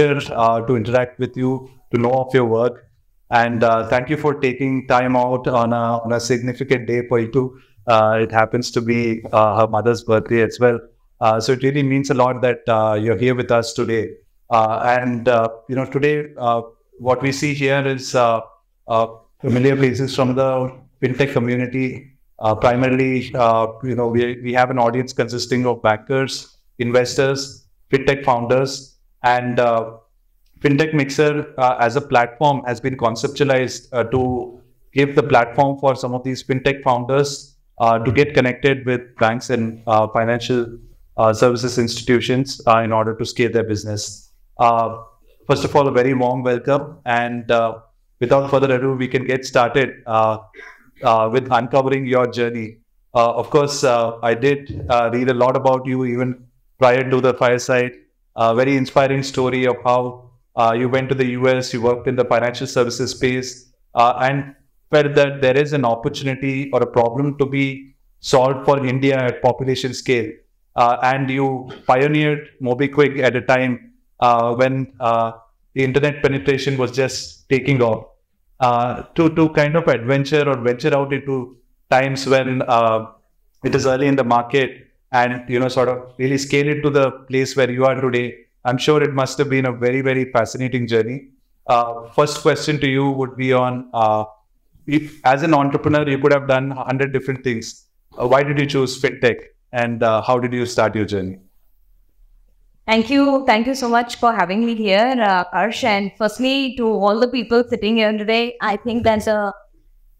pleasure uh, to interact with you, to know of your work. And uh, thank you for taking time out on a, on a significant day for you. Too. Uh, it happens to be uh, her mother's birthday as well. Uh, so it really means a lot that uh, you're here with us today. and you know, today what we see here is familiar faces from the fintech community. primarily, you know, we, we have an audience consisting of bankers, investors, fintech founders, and uh, FinTech Mixer uh, as a platform has been conceptualized uh, to give the platform for some of these fintech founders uh, to get connected with banks and uh, financial uh, services institutions in order to scale their business. first of all, a very warm welcome. And without further ado, we can get started with uncovering your journey. of course, I did read a lot about you even prior to the fireside a very inspiring story of how uh, you went to the US, you worked in the financial services space, uh, and felt that there is an opportunity or a problem to be solved for India at population scale. Uh, and you pioneered MobiKwik at a time uh, when uh, the internet penetration was just taking off. Uh, to, to kind of adventure or venture out into times when it is early in the market and you know sort of really scale it to the place where you are today. I'm sure it must have been a very very fascinating journey. Uh, first question to you would be on uh, if as an entrepreneur you could have done 100 different things. Uh, why did you choose fintech? And uh, how did you start your journey? Thank you. Thank you so much for having me here, uh. And firstly, to all the people sitting here today, I think that's a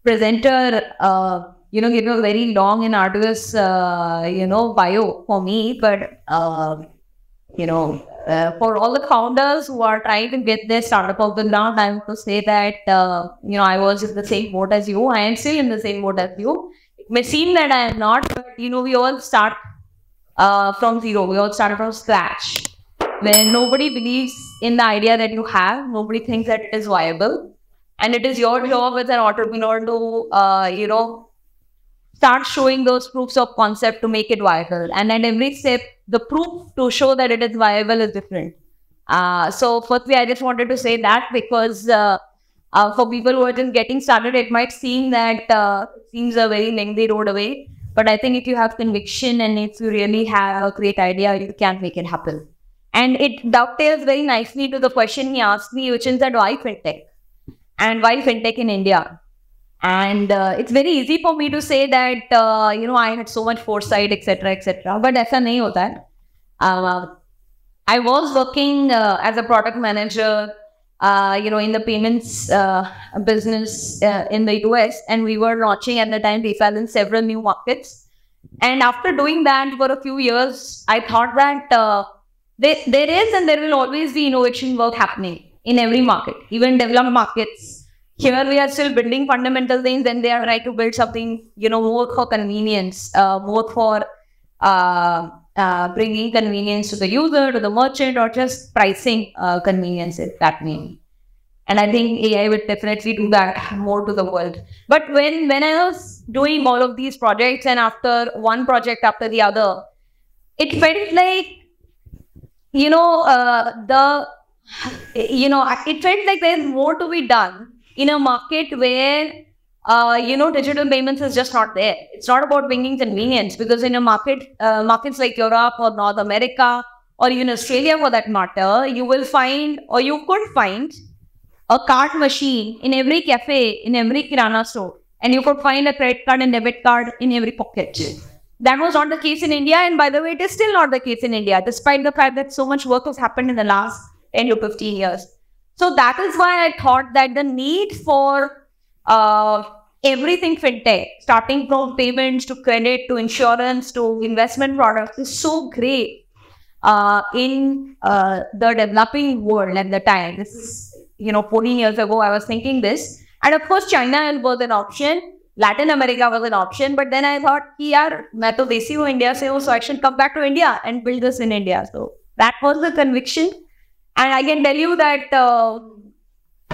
presenter uh, you know, give a very long and arduous, uh, you know, bio for me. But, uh, you know, uh, for all the founders who are trying to get their startup off the ground, I want to say that, uh, you know, I was in the same boat as you. I am still in the same boat as you. It may seem that I am not, but, you know, we all start uh, from zero. We all start from scratch. When nobody believes in the idea that you have, nobody thinks that it is viable. And it is your job as an entrepreneur to, uh, you know, start showing those proofs of concept to make it viable. And at every step, the proof to show that it is viable is different. Uh, so firstly, I just wanted to say that because uh, uh, for people who are just getting started, it might seem that uh, seems a very lengthy road away. But I think if you have conviction and if you really have a great idea, you can make it happen. And it dovetails very nicely to the question he asked me, which is that why fintech? And why fintech in India? and uh, it's very easy for me to say that uh, you know i had so much foresight etc etc but that's not. hota hai i was working uh, as a product manager uh, you know in the payments uh, business in the us and we were launching at the time PayPal in several new markets. And after doing that for a few years i thought that there, there is and there will always be innovation work happening in every market even developed markets here we are still building fundamental things and they are trying to build something you know more for convenience uh, more for uh, uh, bringing convenience to the user to the merchant or just pricing uh, convenience if that means and i think ai would definitely do that more to the world. But when when i was doing all of these projects and after one project after the other it felt like you know uh, the you know it felt like there's more to be done in a market where uh, you know digital payments is just not there. It's not about bringing convenience because in a market uh, markets like Europe or North America or even Australia for that matter, you will find or you could find a card machine in every cafe, in every kirana store, and you could find a credit card and debit card in every pocket. That was not the case in India, and by the way, it is still not the case in India, despite the fact that so much work has happened in the last 10 to 15 years. So that is why I thought that the need for uh, everything fintech, starting from payments to credit to insurance to investment products, is so great uh, in uh, the developing world at the time. This is, you know, 14 years ago, I was thinking this. And of course, China was an option. Latin America was an option, but then I thought, yaar, मैं तो देसी हूँ India से हूँ, so I should come back to India and build this in India. So that was the conviction. And I can tell you that uh,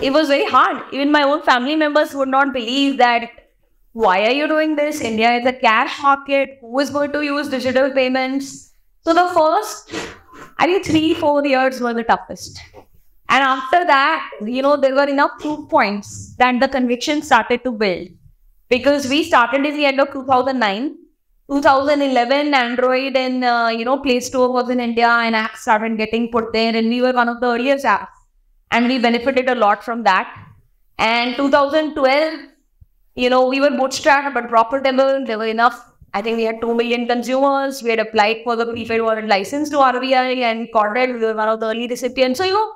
it was very hard. Even my own family members would not believe that why are you doing this? India is a cash market. Who is going to use digital payments? So the first, I think three, four years were the toughest. And after that, you know, there were enough proof points that the conviction started to build. Because we started in the end of 2009. 2011, Android and, uh, you know, Play Store was in India and apps started getting put there. And we were one of the earliest apps. And we benefited a lot from that. And 2012, you know, we were bootstrapped but profitable. There were enough I think we had 2 million consumers. We had applied for the prepaid wallet license to RBI and Corded, we were one of the early recipients. So, you know,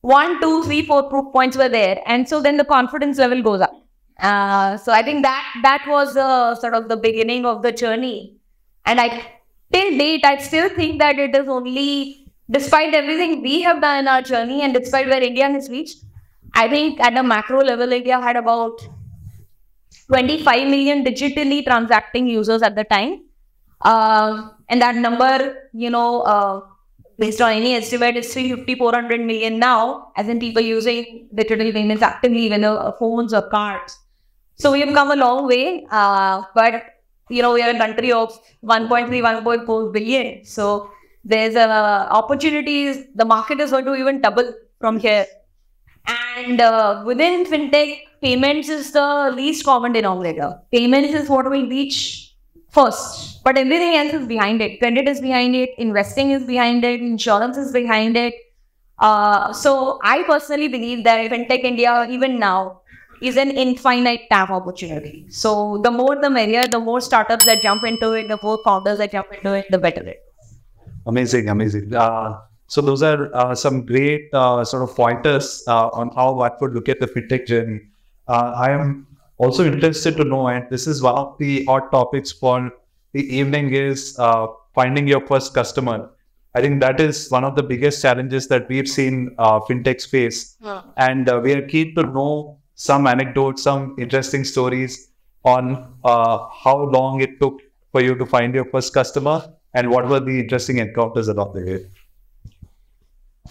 one, two, three, four proof points were there. And so then the confidence level goes up. Uh, so I think that that was uh, sort of the beginning of the journey. And I, till date, I still think that it is only, despite everything we have done in our journey and despite where India has reached, I think at a macro level, India had about 25 million digitally transacting users at the time. Uh, and that number, you know, uh, based on any estimate, is 350, 400 million now, as in people using digital payments actively, even uh, phones or cards. So we have come a long way, uh, but you know, we are a country of 1.3, 1.4 billion. So there's opportunities. The market is going to even double from here. And uh, within fintech, payments is the least common denominator. Payments is what we reach first, but everything else is behind it. Credit is behind it, investing is behind it, insurance is behind it. Uh, so I personally believe that fintech India, even now, is an infinite TAM opportunity. So the more the merrier, the more startups that jump into it, the more founders that jump into it, the better it. Amazing, amazing. Uh, so those are uh, some great uh, sort of pointers uh, on how one would look at the fintech journey. Uh, I am also interested to know, and this is one of the hot topics for the evening is uh, finding your first customer. I think that is one of the biggest challenges that we've seen uh, fintechs face, yeah. and we are keen to know some anecdotes, some interesting stories on uh, how long it took for you to find your first customer and what were the interesting encounters along the way.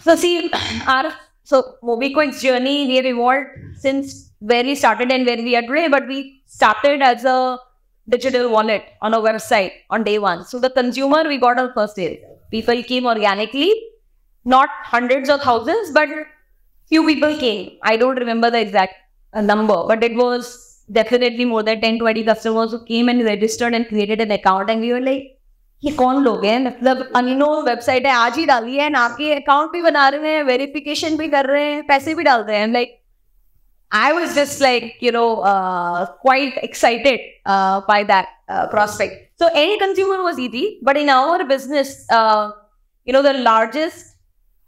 So see, our so MobiKwik's journey we have evolved since where we started and where we are today, but we started as a digital wallet on a website on day one. So the consumer we got on first day. People came organically, not hundreds or thousands, but few people came. I don't remember the exact uh, number, but it was definitely more than 10, 20 customers who came and registered and created an account. And we were like, ये कौन लोग हैं मतलब unknown website है आज ही डाली है ना आपके अकाउंट भी बना रहे हैं वेरिफिकेशन भी कर रहे हैं पैसे भी डाल रहे हैं like I was just like, you know, uh, quite excited uh, by that uh, prospect. So any consumer was easy, but in our business, uh, you know, the largest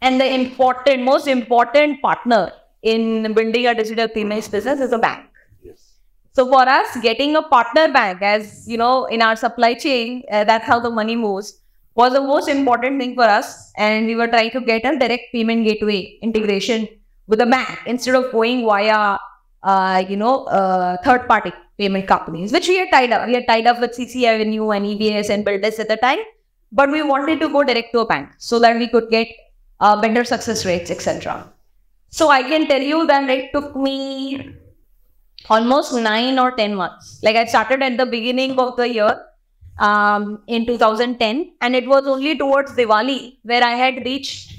and the important, most important partner in building a digital payments business is a bank. Yes. So for us, getting a partner bank, as you know, in our supply chain, uh, that's how the money moves, was the most important thing for us. And we were trying to get a direct payment gateway integration with a bank instead of going via, uh, you know, uh, third-party payment companies, which we had tied up. We had tied up with CCAvenue and EBS and BillDesk at the time, but we wanted to go direct to a bank so that we could get uh, better success rates, etc. So I can tell you that it took me almost nine or 10 months. Like I started at the beginning of the year um, in 2010, and it was only towards Diwali where I had reached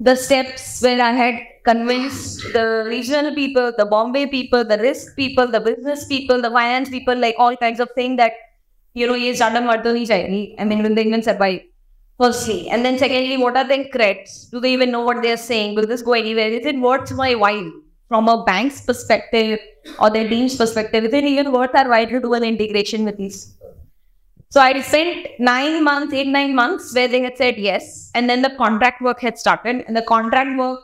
the steps where I had convinced the regional people, the Bombay people, the risk people, the business people, the finance people, like all kinds of things that, you know, ye startup I mean, when they even survive. Firstly, and then secondly, what are the creds? Do they even know what they're saying? Will this go anywhere? Is it worth my while? from a bank's perspective or their team's perspective, is it even worth our while to do an integration with these? So I spent nine months, eight, nine months where they had said yes. And then the contract work had started and the contract work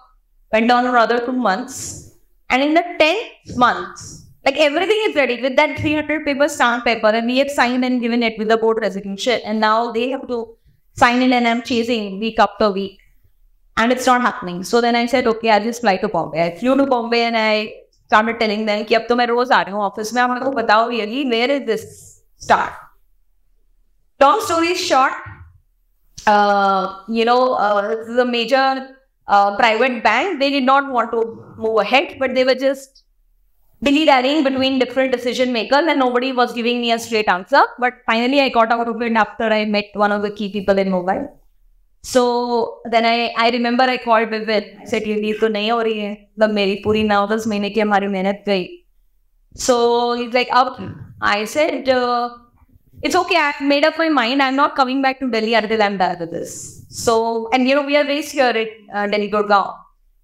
went on for another two months. And in the 10th month, like everything is ready with that 300 paper stamp paper and we have signed and given it with the board resolution. And now they have to sign it and I'm chasing week after week and it's not happening. So then I said, okay, I'll just fly to Bombay. I flew to Bombay and I started telling them कि अब तो मैं रोज आ रही हूँ office में आप मेरे को बताओ really where is this start? Long story short, uh, you know, uh, this is a major uh, private bank. They did not want to move ahead, but they were just dilly-dallying between different decision makers and nobody was giving me a straight answer. But finally, I got out of it after I met one of the key people in Mumbai. So then I, I remember I called Vipin. I said, ये तो नहीं हो रही है तब मेरी पूरी नौ दस महीने की हमारी मेहनत गई So he's like, up. I said, uh, it's okay. I've made up my mind. I'm not coming back to Delhi until I'm done with this. So, and you know, we are raised here at uh, Delhi Gurgaon.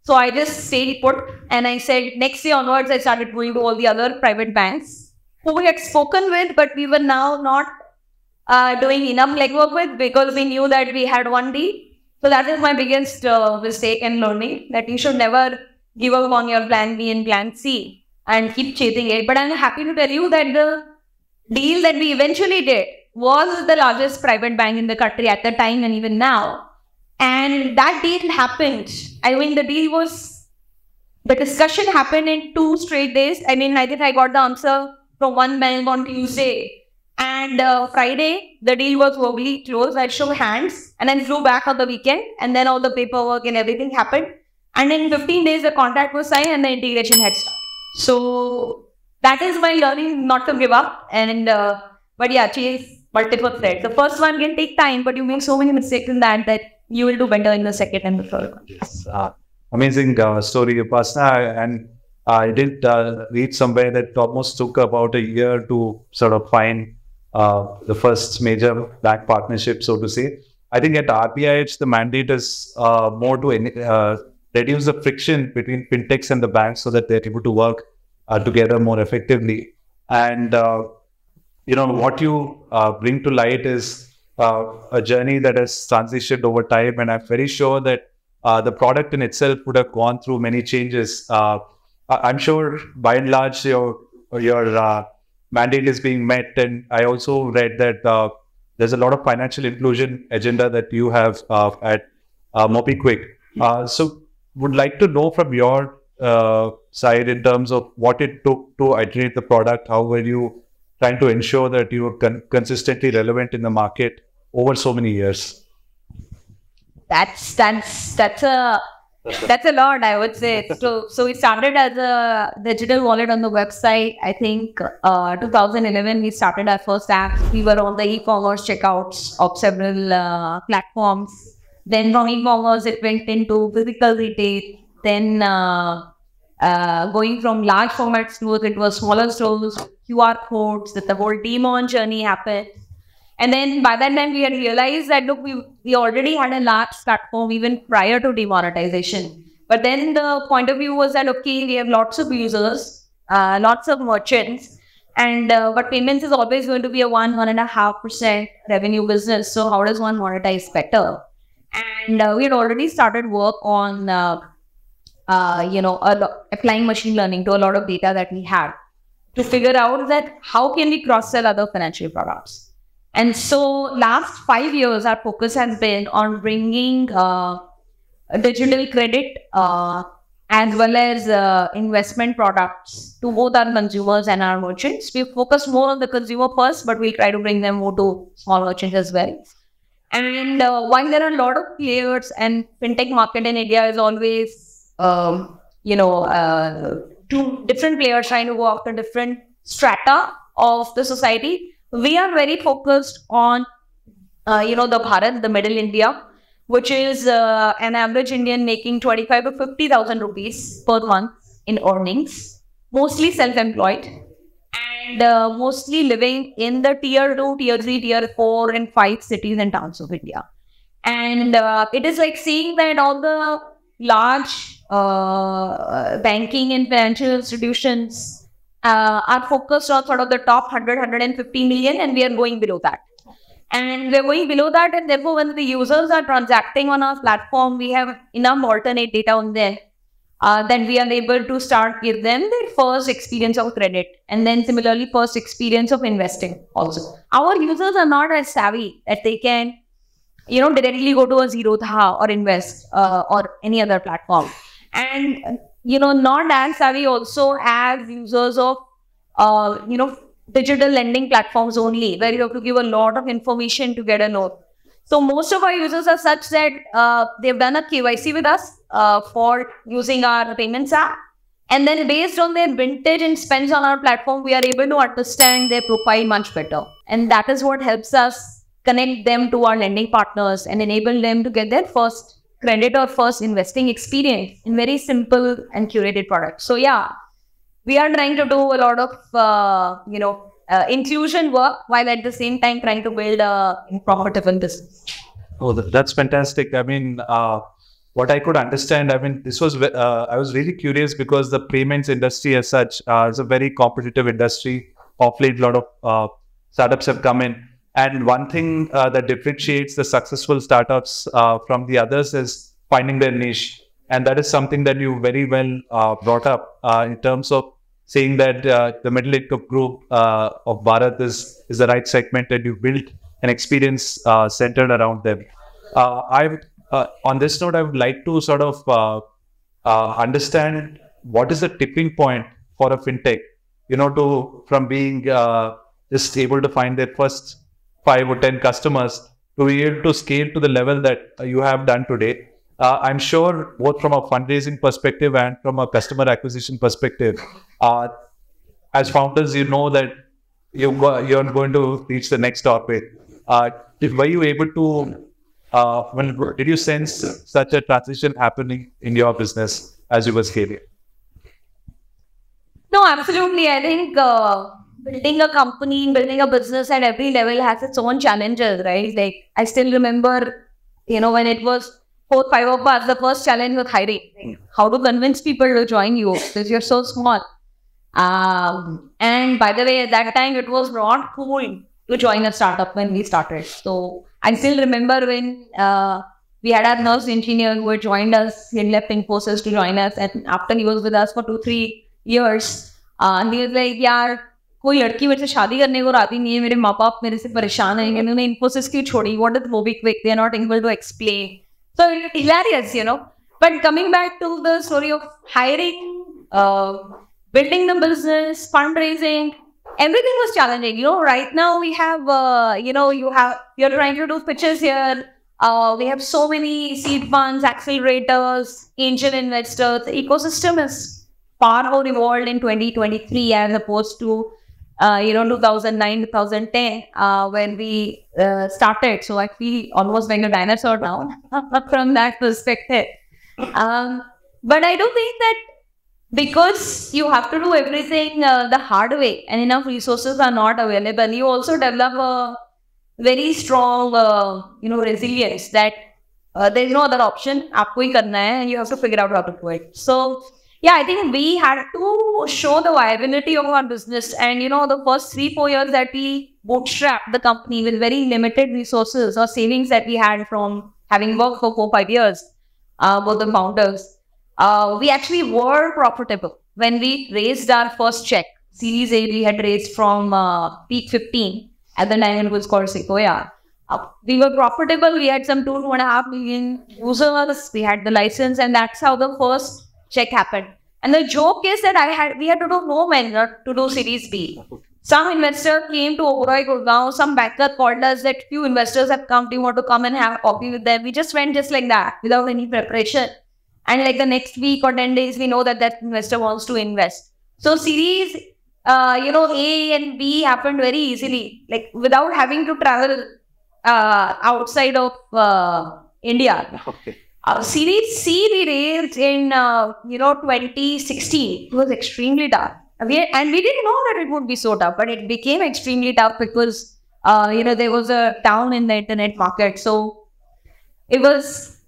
So I just stayed put and I said next year onwards I started going to all the other private banks who we had spoken with, but we were now not uh, doing enough legwork with because we knew that we had one D. So that is my biggest uh, mistake and learning that you should never give up on your plan B and plan C and keep chasing it. But I'm happy to tell you that the deal that we eventually did was the largest private bank in the country at the time and even now. And that deal happened. I mean, the deal was, the discussion happened in two straight days. I mean, I think I got the answer from one bank on Tuesday. And uh, Friday, the deal was verbally closed. I shook hands and then flew back on the weekend. And then all the paperwork and everything happened. And in 15 days, the contract was signed and the integration had started. So that is my learning not to give up. And uh, but yeah, chase multiple threads. The first one can take time, but you make so many mistakes in that that you will do better in the second and the third one. Yes. Uh, amazing uh, story, Upasana. And I did uh, read somewhere that it almost took about a year to sort of find uh, the first major bank partnership, so to say. I think at RBI, the mandate is uh, more to uh, reduce the friction between fintechs and the banks so that they're able to work together more effectively. And you know what you bring to light is uh, a journey that has transitioned over time, and I'm very sure that uh, the product in itself would have gone through many changes. Uh, I'm sure, by and large, your your mandate is being met, and I also read that there's a lot of financial inclusion agenda that you have at MobiKwik. so would like to know from your uh, side in terms of what it took to iterate the product. How were you trying to ensure that you are con- consistently relevant in the market over so many years? That's that's that's a that's a lot, I would say. So, so we started as a digital wallet on the website. I think uh, 2011 we started our first app. We were on the e-commerce checkouts of several uh, platforms then from e-commerce, it went into physical retail. Then uh, uh, going from large format stores, into was smaller stores, QR codes, that the whole demon journey happened. And then by that time, we had realized that look, we, we already had a large platform even prior to demonetization. But then the point of view was that okay, we have lots of users, uh, lots of merchants, and uh, but payments is always going to be a one one and a half percent revenue business. So how does one monetize better? and uh, we had already started work on uh, uh, you know applying machine learning to a lot of data that we had to figure out that how can we cross sell other financial products and so last five years our focus has been on bringing uh, digital credit uh, as well as uh, investment products to both our consumers and our merchants. We focus more on the consumer first, but we'll try to bring them more to small merchants as well. And uh, while there are a lot of players and fintech market in India is always, um, you know, uh, two different players trying to go after different strata of the society. We are very focused on, uh, you know, the Bharat, the middle India, which is uh, an average Indian making 25 to 50,000 rupees per month in earnings, mostly self-employed and uh, mostly living in the tier 2, tier 3, tier 4 and 5 cities and towns of India. And uh, it is like seeing that all the large uh, banking and financial institutions uh, are focused on sort of the top 100, 150 million and we are going below that. And we're going below that and therefore when the users are transacting on our platform, we have enough alternate data on there. Uh, then we are able to start give them their first experience of credit and then similarly first experience of investing also. Our users are not as savvy that they can you know directly go to a Zerodha or invest uh, or any other platform and you know not as savvy also as users of uh, you know digital lending platforms only where you have to give a lot of information to get a loan so most of our users are such that uh, they've done a KYC with us uh, for using our payments app. And then based on their vintage and spends on our platform, we are able to understand their profile much better. And that is what helps us connect them to our lending partners and enable them to get their first credit or first investing experience in very simple and curated products. So yeah, we are trying to do a lot of uh, you know uh, inclusion work while at the same time trying to build a profitable business. Oh, that's fantastic. I mean, uh, what I could understand, I mean, this was uh, I was really curious because the payments industry as such uh, is a very competitive industry. Of late, a lot of uh, startups have come in, and one thing uh, that differentiates the successful startups from the others is finding their niche, and that is something that you very well brought up in terms of saying that uh, the middle income group uh, of Bharat is, is the right segment and you built an experience uh, centered around them. Uh, I uh, on this note, I would like to sort of uh, understand what is the tipping point for a fintech, you know, to from being just able to find their first five or ten customers to be able to scale to the level that you have done today uh, I'm sure both from a fundraising perspective and from a customer acquisition perspective, uh, as founders, you know that you you're going to reach the next orbit. Uh, were you able to? Uh, when did you sense such a transition happening in your business as you were scaling? No, absolutely. I think uh, building a company, building a business at every level has its own challenges, right? Like I still remember, you know, when it was four, five of us, the first challenge was hiring. How to convince people to join you because you're so small. Um, and by the way, at that time, it was not cool to join a startup when we started. So I still remember when uh, we had our nurse engineer who had joined us, he left Infosys to join us. And after he was with us for two, three years, uh, he was like, yeah, कोई लड़की मेरे से शादी करने को राजी नहीं है मेरे माँ बाप मेरे से परेशान है इन्होंने इन्फोसिस क्यों छोड़ी what is MobiKwik they are not able to explain so hilarious, you know. But coming back to the story of hiring, uh, building the business, fundraising, everything was challenging. You know, right now we have, uh, you know, you have you're trying to do pitches here. Uh, we have so many seed funds, accelerators, angel investors. The ecosystem is far more evolved in 2023 as opposed to uh, you know, 2009, 2010, uh, when we uh, started. So I feel almost like a dinosaur now from that perspective. Um, but I do think that because you have to do everything uh, the hard way and enough resources are not available, you also develop a very strong, uh, you know, resilience that uh, there is no other option. You have to figure out how to do it. So, yeah, I think we had to show the viability of our business. And, you know, the first three, four years that we bootstrapped the company with very limited resources or savings that we had from having worked for four, five years, uh, the founders, uh, we actually were profitable. When we raised our first check, Series A, we had raised from uh, Peak 15. At the time, it was called Sequoia. Uh, we were profitable. We had some two, two and a half million users. We had the license, and that's how the first check happened. And the joke is that I had we had to do no manner to do Series B. Some investor came to Oberoi Gurgaon, some banker called us that few investors have come, do you want to come and have coffee with them? We just went just like that without any preparation. And like the next week or 10 days, we know that that investor wants to invest. So series, uh, you know, A and B happened very easily, like without having to travel uh, outside of uh, India. Okay. Uh, series C we raised in uh, you know 2016. It was extremely tough. We, and we didn't know that it would be so tough, but it became extremely tough because uh, you know there was a down in the internet market. So it was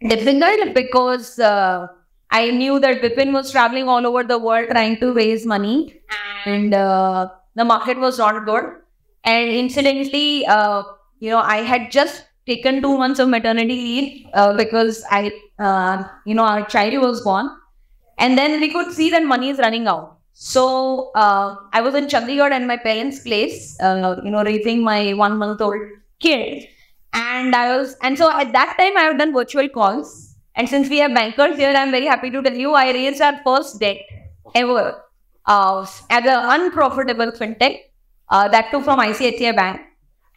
difficult because uh, I knew that Vipin was traveling all over the world trying to raise money, and uh, the market was not good. And incidentally, uh, you know, I had just taken two months of maternity leave uh, because I, uh, you know, our child was born. And then we could see that money is running out. So uh, I was in Chandigarh at my parents' place, uh, you know, raising my one month old kid. And I was, and so at that time I have done virtual calls. And since we have bankers here, I'm very happy to tell you I raised our first debt ever uh, as an unprofitable fintech. Uh, that too from ICICI Bank.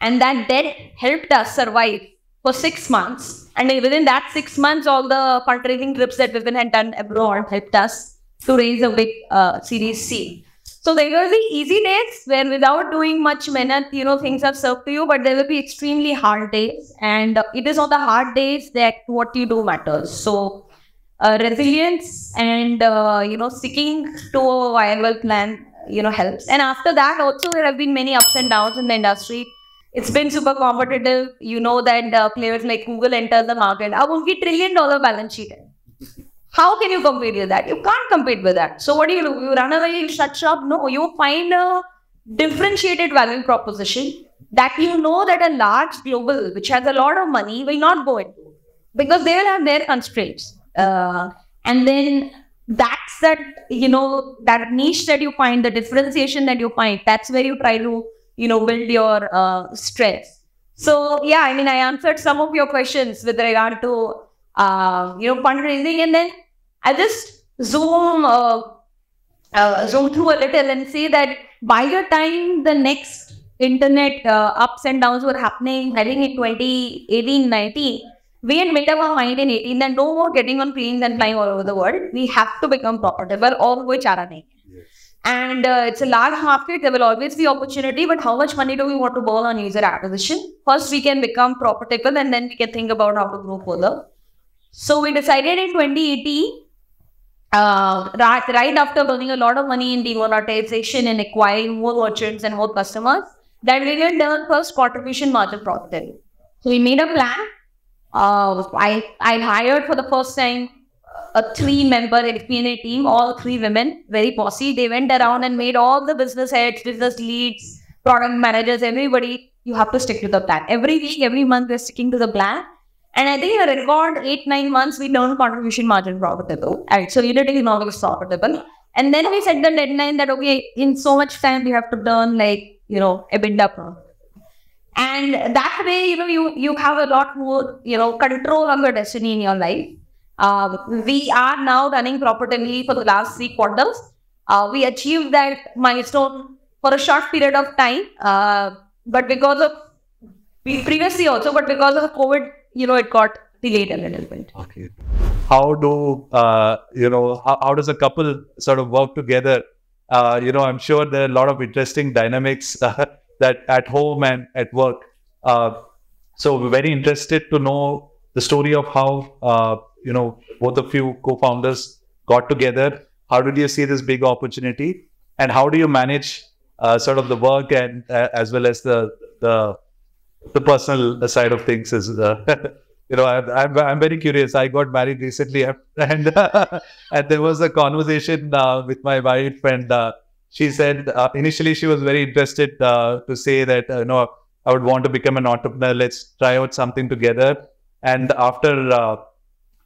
And that debt helped us survive for six months. And within that six months, all the fundraising trips that Vipin had done abroad helped us to raise a big uh, Series C. So there will be easy days where without doing much mehnat, you know, things are served to you, but there will be extremely hard days. And it is on the hard days that what you do matters. So uh, resilience and, uh, you know, sticking to a viable plan, you know, helps. And after that also there have been many ups and downs in the industry it's been super competitive. You know that uh, players like Google enter the market. A $1 trillion balance sheet. How can you compete with that? You can't compete with that. So what do you do? You run away, you shut shop? No, you find a differentiated value proposition that you know that a large global, which has a lot of money, will not go into. Because they will have their constraints. Uh, and then that's that, you know, that niche that you find, the differentiation that you find, that's where you try to you know, build your uh. So yeah, I mean, I answered some of your questions with regard to uh, you know, fundraising. And then I just zoom, uh, uh, zoom through a little and say that by the time the next internet uh, ups and downs were happening, I think in 2018, 19, we had made up our mind in 18 that no more getting on planes and flying all over the world. We have to become profitable, all which are running. And uh, it's a large market. There will always be opportunity, but how much money do we want to burn on user acquisition? First, we can become profitable, and then we can think about how to grow further. So we decided in 2018, uh, right, right after burning a lot of money in demonetization and acquiring more merchants and more customers, that we will turn first contribution margin profitable. So we made a plan. Uh, I, I hired for the first time a three-member FP&A team, all three women, very bossy. They went around and made all the business heads, business leads, product managers, everybody. You have to stick to the plan. Every week, every month, we're sticking to the plan and I think a record eight, nine months, we turned contribution margin profitable. Right. So unit economics profitable. And then we set the deadline that, okay, in so much time, we have to turn like, you know, a EBITDA profit. And that way, you know, you, you have a lot more, you know, control on your destiny in your life. Uh, we are now running profitably for the last three quarters. Uh, we achieved that milestone for a short period of time. Uh, but because of, we previously also, but because of COVID you know, it got delayed a little bit. Okay. How do, uh, you know, how, how does a couple sort of work together? Uh, you know, I'm sure there are a lot of interesting dynamics uh, that at home and at work. Uh, so we're very interested to know the story of how, uh, you know, both of you co-founders got together. How did you see this big opportunity? And how do you manage uh, sort of the work and as well as the, the the personal side of things is, uh, you know, I, am I'm very curious. I got married recently, and uh, and there was a conversation uh, with my wife, and uh, she said uh, initially she was very interested uh, to say that you know I would want to become an entrepreneur. Let's try out something together. And after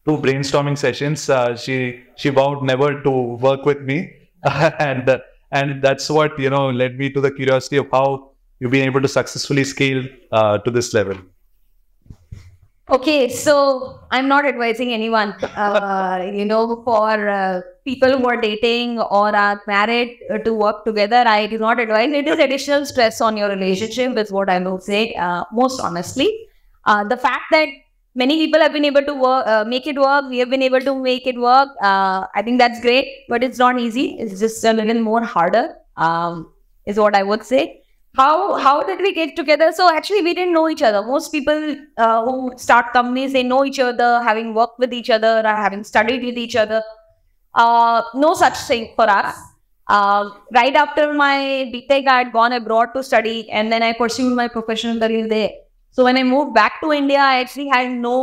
two brainstorming sessions, she she vowed never to work with me, and and that's what you know led me to the curiosity of how you've been able to successfully scale uh, to this level? Okay, so I'm not advising anyone, uh, you know, for uh, people who are dating or are married uh, to work together. I do not advise. It is additional stress on your relationship, is what I will say, uh, most honestly. Uh, the fact that many people have been able to work, uh, make it work, we have been able to make it work. I think that's great, but it's not easy. It's just a little more harder, um, is what I would say. How how did we get together? So actually we didn't know each other. Most people uh, who start companies they know each other having worked with each other or having studied with each other. Uh, no such thing for us. Uh, right after my btech i had gone abroad to study and then i pursued my professional career there so when i moved back to india i actually had no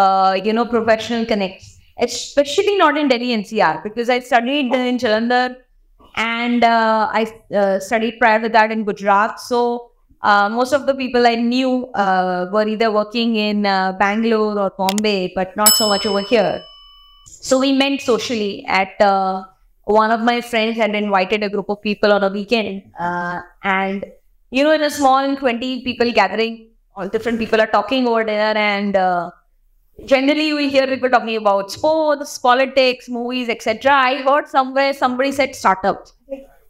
uh, you know professional connects especially not in delhi ncr because i studied in jalandhar and uh, I uh, studied prior to that in Gujarat. So uh, most of the people I knew uh, were either working in uh, Bangalore or Bombay, but not so much over here. So we met socially at one of my friends had invited a group of people on a weekend, and you know, in a small 20 people gathering, all different people are talking over there, and generally we hear people talking about sports, politics, movies, etc. I heard somewhere somebody said startups.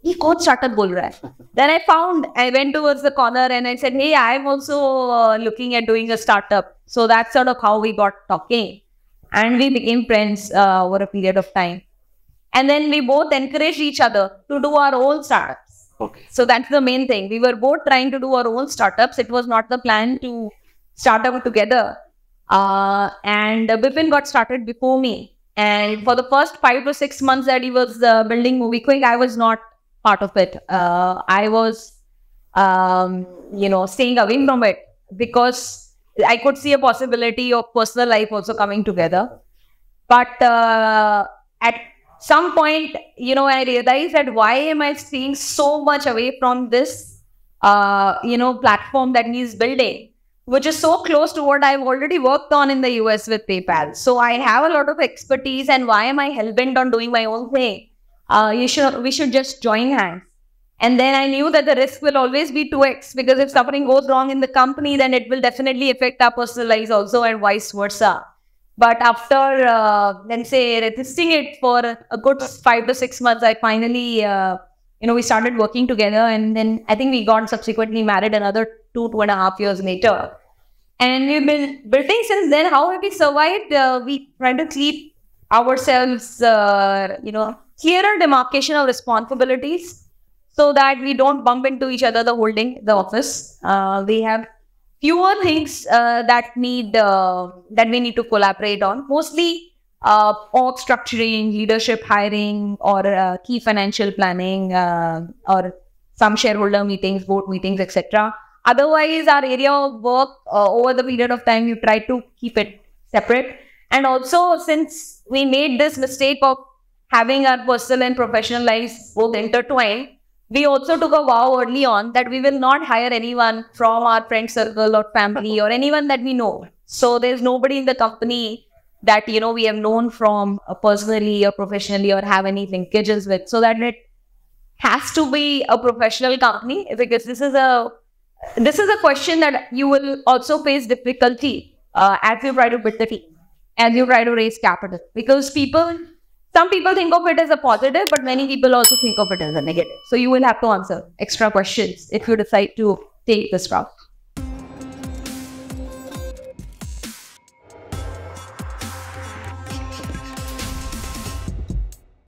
He called startup bol Then I found I went towards the corner and I said, Hey, I'm also uh, looking at doing a startup. So that's sort of how we got talking. And we became friends uh, over a period of time. And then we both encouraged each other to do our own startups. Okay. So that's the main thing. We were both trying to do our own startups. It was not the plan to start up together. Uh, and Bipin got started before me. And for the first five to six months that he was uh, building MobiKwik, I was not part of it. Uh, I was, um, you know, staying away from it because I could see a possibility of personal life also coming together. But uh, at some point, you know, I realized that why am I staying so much away from this, uh, you know, platform that he's building? which is so close to what I've already worked on in the US with PayPal. So I have a lot of expertise, and why am I hell bent on doing my own thing? Uh, you should we should just join hands. And then I knew that the risk will always be 2x because if something goes wrong in the company, then it will definitely affect our personal lives also, and vice versa. But after, uh, let's say, resisting it for a good five to six months, I finally, uh, you know, we started working together. And then I think we got subsequently married another two, two and a half years later. And we've been building since then. How have we survived? Uh, we try to keep ourselves, uh, you know, clearer demarcation of responsibilities so that we don't bump into each other the day, the office. Uh, we have fewer things uh, that need uh, that we need to collaborate on. Mostly uh, org structuring, leadership hiring, or uh, key financial planning, uh, or some shareholder meetings, board meetings, etc. Otherwise, our area of work uh, over the period of time, we try to keep it separate. And also, since we made this mistake of having our personal and professional lives both intertwined, we also took a vow early on that we will not hire anyone from our friend circle or family or anyone that we know. So there's nobody in the company that you know we have known from uh, personally or professionally or have any linkages with. So that it has to be a professional company because this is a this is a question that you will also face difficulty uh, as you try to build the team, as you try to raise capital. Because people, some people think of it as a positive, but many people also think of it as a negative. So you will have to answer extra questions if you decide to take this route.